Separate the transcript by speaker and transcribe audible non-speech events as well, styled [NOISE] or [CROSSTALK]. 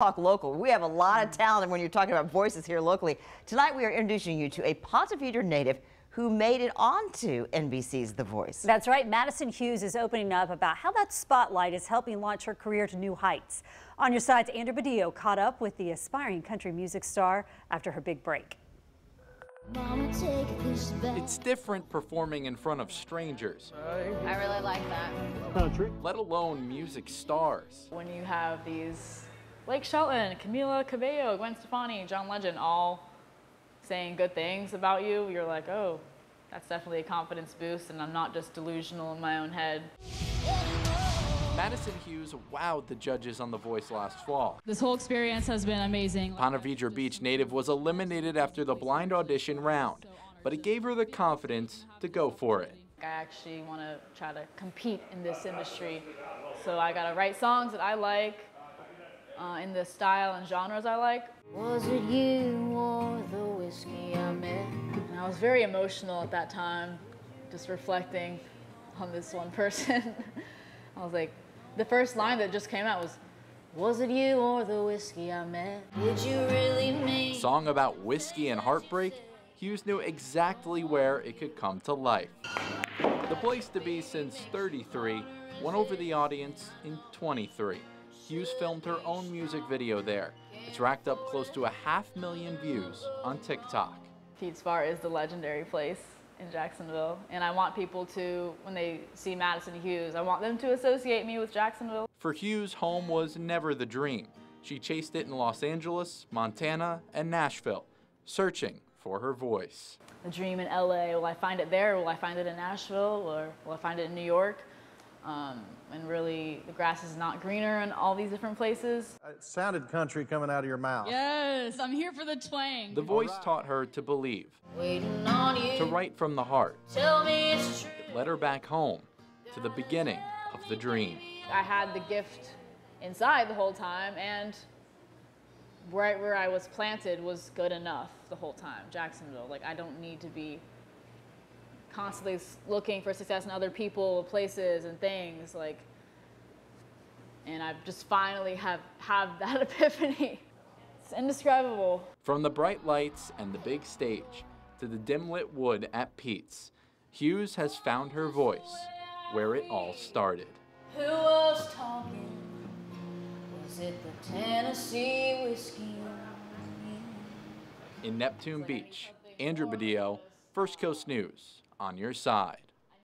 Speaker 1: Talk local. We have a lot of mm. talent when you're talking about voices here locally. Tonight we are introducing you to a Ponte Vedra native who made it onto NBC's The Voice.
Speaker 2: That's right. Madison Hughes is opening up about how that spotlight is helping launch her career to new heights. On your sides, Andrew Badillo caught up with the aspiring country music star after her big break.
Speaker 3: It's different performing in front of strangers.
Speaker 4: I really like that.
Speaker 3: Country. Let alone music stars.
Speaker 4: When you have these Blake Shelton, Camila Cabello, Gwen Stefani, John Legend all saying good things about you, you're like, oh, that's definitely a confidence boost, and I'm not just delusional in my own head.
Speaker 3: Madison Hughes wowed the judges on The Voice last fall.
Speaker 5: This whole experience has been amazing.
Speaker 3: Ponte Vedra Beach native was eliminated after the blind audition round, but it gave her the confidence to go for it.
Speaker 4: I actually want to try to compete in this industry, so I got to write songs that I like, uh, in the style and genres I like. Was it you or the whiskey I met? And I was very emotional at that time, just reflecting on this one person. [LAUGHS] I was like, the first line that just came out was, was it you or the whiskey I met? Did you really mean?
Speaker 3: Song about whiskey and heartbreak, Hughes knew exactly where it could come to life. The place to be since 33 won over the audience in 23. Hughes filmed her own music video there. It's racked up close to a half million views on TikTok.
Speaker 4: Pete's Bar is the legendary place in Jacksonville, and I want people to, when they see Madison Hughes, I want them to associate me with Jacksonville.
Speaker 3: For Hughes, home was never the dream. She chased it in Los Angeles, Montana, and Nashville, searching for her voice.
Speaker 4: The dream in LA, will I find it there? Will I find it in Nashville? Or will I find it in New York? Um, and really, the grass is not greener in all these different places.
Speaker 6: It sounded country coming out of your mouth.
Speaker 5: Yes, I'm here for the twang.
Speaker 3: The voice right. taught her to believe, to write from the heart. It led her back home, to the beginning of the dream.
Speaker 4: I had the gift inside the whole time, and right where I was planted was good enough the whole time. Jacksonville, like I don't need to be constantly looking for success in other people, places, and things. Like, and I just finally have have [LAUGHS] that epiphany. It's indescribable.
Speaker 3: From the bright lights and the big stage to the dim lit wood at Pete's, Hughes has found her voice where it all started. Who was talking? Was it the Tennessee whiskey? In Neptune Beach, Andrew Badillo, First Coast News on your side.